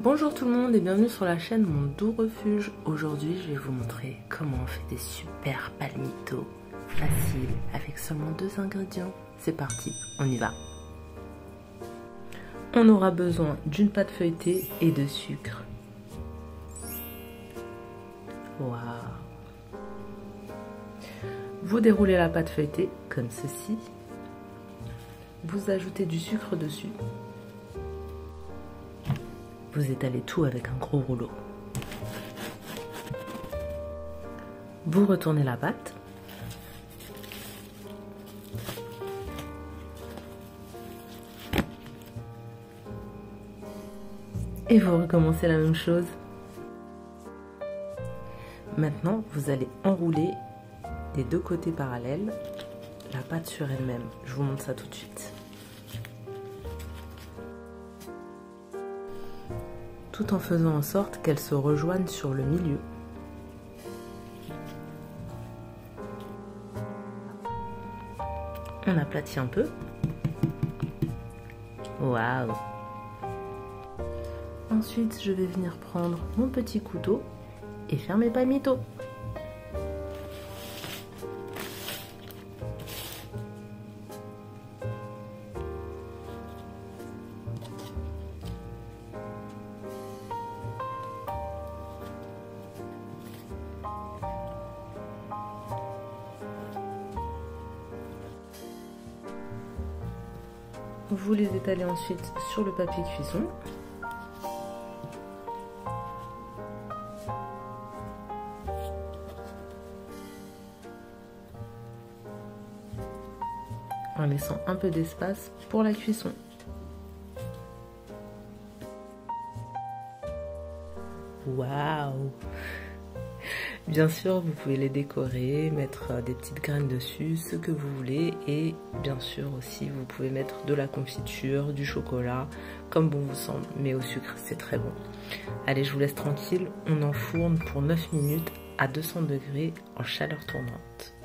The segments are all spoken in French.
Bonjour tout le monde et bienvenue sur la chaîne Mon Doux Refuge. Aujourd'hui, je vais vous montrer comment on fait des super palmitos faciles avec seulement deux ingrédients. C'est parti, on y va. On aura besoin d'une pâte feuilletée et de sucre. Waouh Vous déroulez la pâte feuilletée comme ceci. Vous ajoutez du sucre dessus vous étalez tout avec un gros rouleau. Vous retournez la pâte. Et vous recommencez la même chose. Maintenant, vous allez enrouler des deux côtés parallèles la pâte sur elle-même. Je vous montre ça tout de suite. Tout en faisant en sorte qu'elles se rejoignent sur le milieu. On aplatit un peu. Waouh Ensuite, je vais venir prendre mon petit couteau et faire mes palmitos. Vous les étalez ensuite sur le papier cuisson. En laissant un peu d'espace pour la cuisson. Waouh Bien sûr, vous pouvez les décorer, mettre euh, des petites graines dessus, ce que vous voulez. Et bien sûr aussi, vous pouvez mettre de la confiture, du chocolat, comme bon vous semble. Mais au sucre, c'est très bon. Allez, je vous laisse tranquille. On enfourne pour 9 minutes à 200 degrés en chaleur tournante.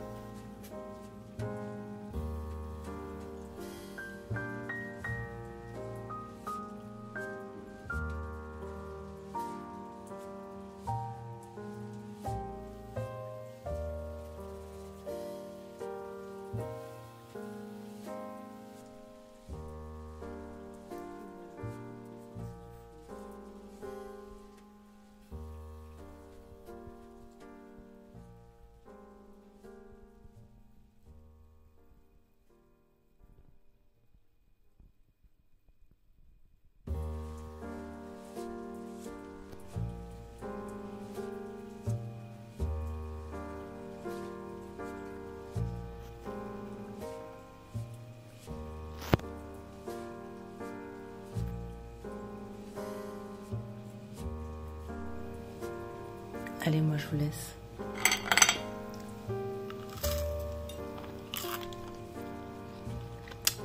Allez, moi je vous laisse.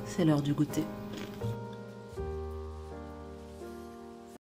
C'est l'heure du goûter.